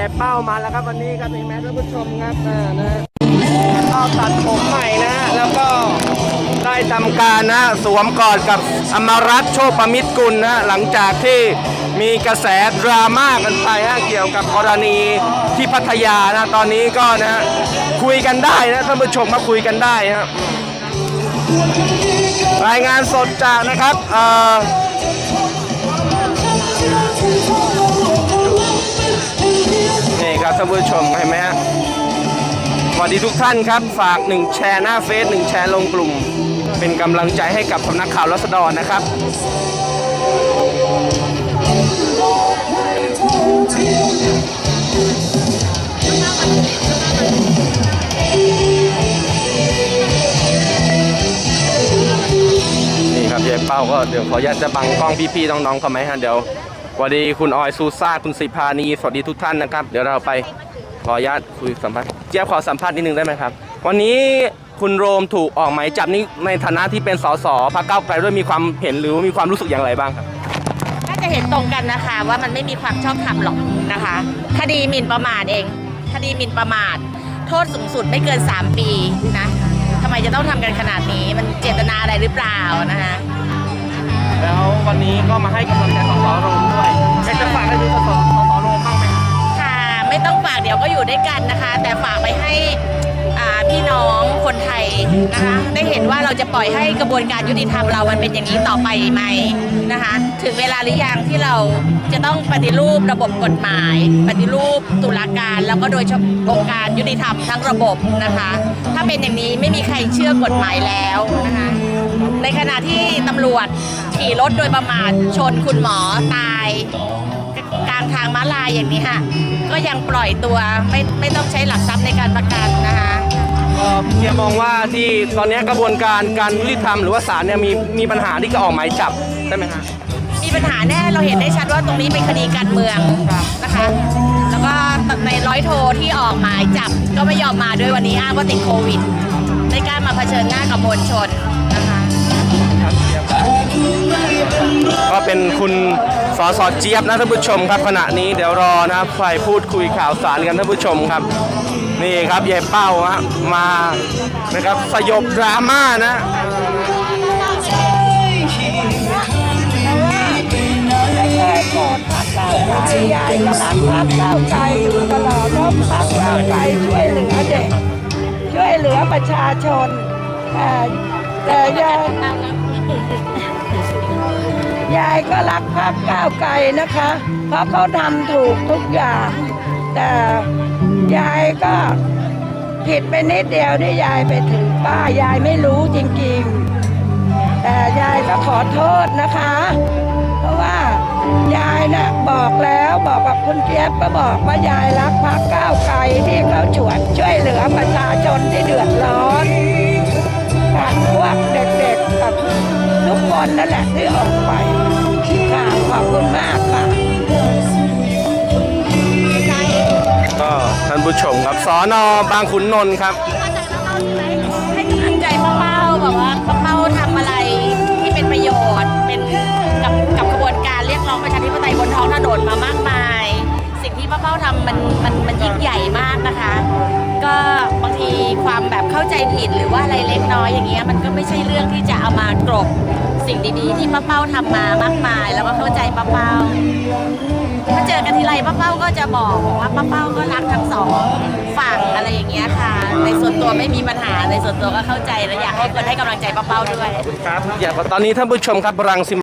ยายเป้ามาแล้วครับวันนี้ครับเห็นไหมท่านผู้ชมครับอ่านะฮะเป้าตัดผมใหม่นะแล้วก็ได้ทำการนะสวมกอดกับอมรัตโชคประมิตรกุลนะหลังจากที่มีกระแสดราม่ากันไปฮะเกี่ยวกับกรณีที่พัทยานะตอนนี้ก็นะฮะคุยกันได้นะท่านผู้ชมมาคุยกันได้ฮะรายงานสดจากนะครับเอ่อ ท่านผู้ชมเห็นไหมฮะสวัสดีทุกท่านครับ ฝากหนึ่งแชร์หน้าเฟซหนึ่งแชร์ลงกลุ่ม เป็นกำลังใจให้กับสำนักข่าวรัศดรนะครับนี่ครับยายเป้าก็เดี๋ยวขออนุญาตจะบังกล้องพี่ๆน้องๆเขาไหมฮะเดี๋ยว วัสดีคุณออยซูซ่าคุณสิพานีสวัสดีทุกท่านนะครับ เดี๋ยวเราไปขออนุญาตคุยสัมภาษณ์เจี๊ยบขอสัมภาษณ์นิดนึงได้ไหมครับ วันนี้คุณโรมถูกออกหมายจับนี่ในฐานะที่เป็นสสพรรคก้าวไกลด้วยมีความเห็นหรือว่ามีความรู้สึกอย่างไรบ้างครับน่าจะเห็นตรงกันนะคะ ว่ามันไม่มีความชอบธรรมหรอกนะคะ คดีหมิ่นประมาทเอง คดีหมิ่นประมาท โทษสูงสุดไม่เกิน 3 ปีนะทำไมจะต้องทำกันขนาดนี้ มันเจตนาอะไรหรือเปล่านะคะแล้ววันนี้ก็มาให้กำลังใจสสโรม ดี๋ยวก็อยู่ด้วยกันนะคะ แต่ฝากไปให้พี่น้องคนไทยนะคะได้เห็นว่าเราจะปล่อยให้กระบวนการยุติธรรมเรามันเป็นอย่างนี้ต่อไปไหมนะคะถึงเวลาหรือยังที่เราจะต้องปฏิรูประบบกฎหมาย ปฏิรูปตุลาการ แล้วก็โดยเฉพาะองค์การยุติธรรมทั้งระบบนะคะ ถ้าเป็นอย่างนี้ไม่มีใครเชื่อกฎหมายแล้วนะคะในขณะที่ตำรวจขี่รถโดยประมาทชนคุณหมอตาย กลางทางม้าลายอย่างนี้ค่ะก็ยังปล่อยตัวไม่ไม่ต้องใช้หลักทรัพย์ในการประกันนะคะก็เชียร์มองว่าที่ตอนนี้กระบวนการการยุติธรรมหรือว่าศาลเนี่ยมีมีปัญหาที่จะออกหมายจับใช่ไหมฮะมีปัญหาแน่เราเห็นได้ชัดว่าตรงนี้เป็นคดีการเมืองนะคะ แล้วก็ในร้อยโทที่ออกหมายจับก็ไม่ยอมมาด้วยวันนี้อ้างว่าติดโควิดได้กล้ามาเผชิญหน้ากับมวลชนนะคะ ก็เป็นคุณสสเจี๊ยบนะท่านผู้ชมครับขณะนี้เดี๋ยวรอนะครับไปพูดคุยข่าวสารกันท่านผู้ชมครับ นี่ครับยายเป้าฮะมานะครับสยบดราม่านะยายก็รักพรรคก้าไกลอยู่ตลอดเพราะพรรคก้าไกลช่วยเหลือเด็กช่วยเหลือประชาชนแต่แต่ยาย ยายก็รักพรรคก้าวไกลนะคะ เพราะเขาทำถูกทุกอย่าง แต่ยายก็ผิดไปนิดเดียวที่ยายไปถึงป้ายายไม่รู้จริงๆ แต่ยายก็ขอโทษนะคะ เพราะว่ายายน่ะบอกแล้วบอกกับคุณเจี๊ยบก็บอกว่ายายรักพรรคก้าวไกลที่เขาช่วยช่วยเหลือประชาชนที่เดือดร้อนกับพวกเด็ก ทุกคนนั่นแหละที่ออกไปค่ะขอบคุณมากค่ะก็ท่านผู้ชมครับสอนอบางขุนนนท์ครับให้กำลังใจป้าเป้าแบบว่าป้าเป้า ผิดหรือว่าอะไรเล็กน้อยอย่างเงี้ยมันก็ไม่ใช่เรื่องที่จะเอามากรบสิ่งดีๆ ที่ป้าเป้าทำมามากมาย แล้วก็เข้าใจป้าเป้าถ้าเจอกันทีไรป้าเป้าก็จะบอกบอกว่าป้าเป้าก็รักทั้งสองฝั่งอะไรอย่างเงี้ยค่ะ ในส่วนตัวไม่มีปัญหาในส่วนตัวก็เข้าใจและอยากให้คนให้กำลังใจป้าเป้าด้วยครับ อยาตอนนี้ท่านผู้ชมครับรังสิ